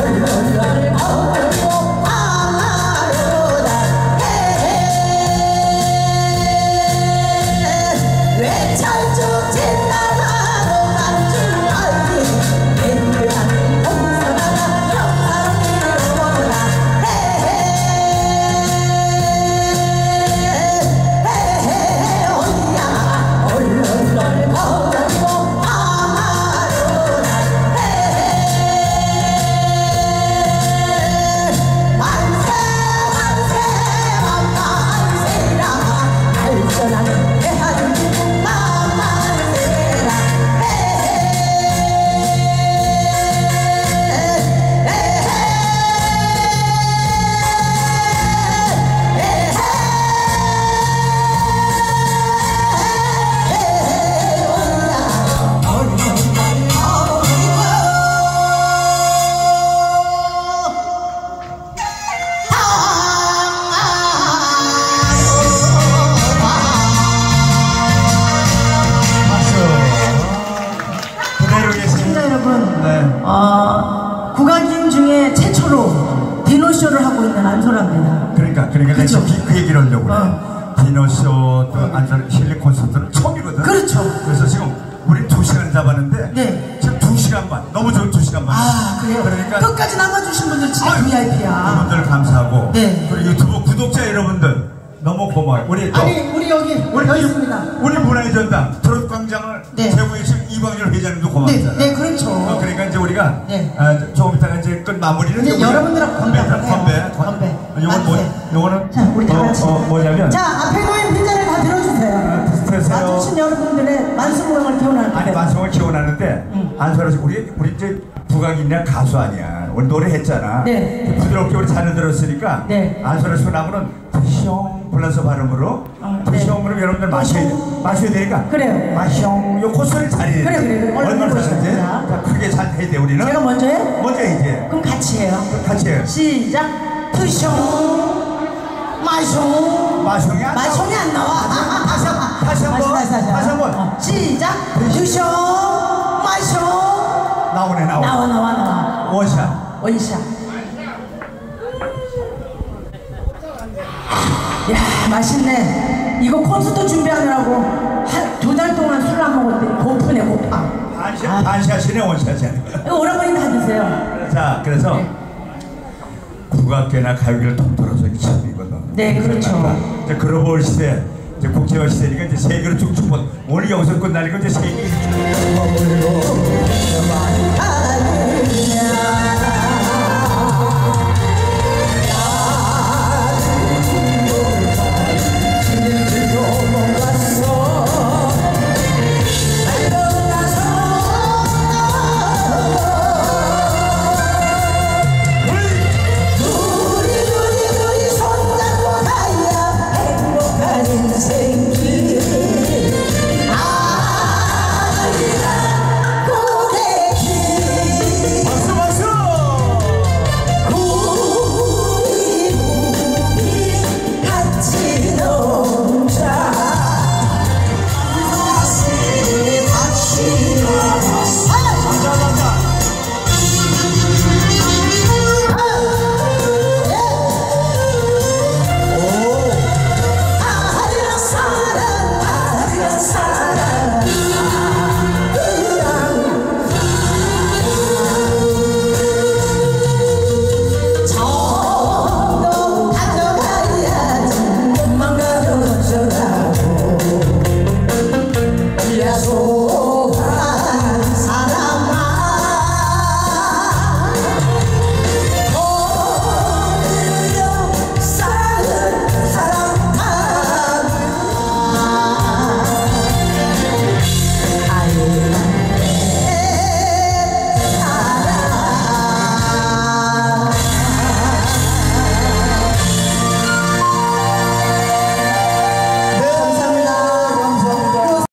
그대로 있는 안소라입니다. 그러니까 그러니까 내가 그쵸? 지금 그, 그 얘기를 하려고 그래. 어. 디너쇼 또 안전 실내 콘서트는 처음이거든. 그렇죠. 그래서 지금 우리 두 시간 잡았는데 네. 지금 두 시간만 너무 좋은 두 시간만. 아, 그래요? 그러니까 끝까지 남아주신 분들 진짜 아유, VIP야. 여러분들 감사하고 네. 그리고 유튜브 고마워요. 우리 또 아니, 우리 여기, 우리 더 유- 있습니다. 우리 문화의 전당 트롯 광장을 네. 지금 이광열 회장님도 네, 고맙잖아요. 네, 그렇죠. 어, 그러니까 이제 우리가 네. 아, 조금 이따가 이제 끝 마무리는 이제 여러분들하고 건배 네, 건배. 건배. 요건 뭐. 요거는 자, 우리 다 어, 같이. 어, 뭐냐면 자, 앞에 놓인 빈자를 다 들어주세요. 와주신 여러분들의 만수무강을 기원할 아니 때. 방송을 기원하는데 안소라 씨 우리 우리 이제 국악인이야 가수 아니야 오늘 노래 했잖아 네. 부드럽게 우리 잔을 들었으니까 네. 안소라 씨 나무는 드숑 불러서 발음으로 어, 네. 드숑으로 여러분들 마셔야 돼 마셔야 되니까 그래요. 마숑 요 코스를 잘해야 돼 그래, 그래, 얼마나 해보시죠. 잘하지 자. 자 크게 잘 해야 돼 우리는 제가 먼저 해? 먼저 이제 그럼 같이 해요. 같이 해요 시작. 투숑 마숑 마숑이 안 나와 마숑이 안 나와. 다시 한- 다시 한 번. 다시, 다시, 다시 한 번. 어, 시작. 투숑 마숑 나오네 나와 나와 나와 나와. 원샷 원샷. 야 맛있네. 이거 콘서트 준비하느라고 한 두 달 동안 술 안 먹었더니 고프네 고파. 반샷 반샷이네 원샷이네 이거 오라버니 다 드세요. 자, 그래서 네. 국악계나 가요계를 통틀어서 이게 처음이거든. 네, 그렇죠. 이제 글로벌 시대, 이제 국제화 시대니까 이제 세계로 쭉쭉 뻗. 오늘 여기서 끝나니까 이제 세계.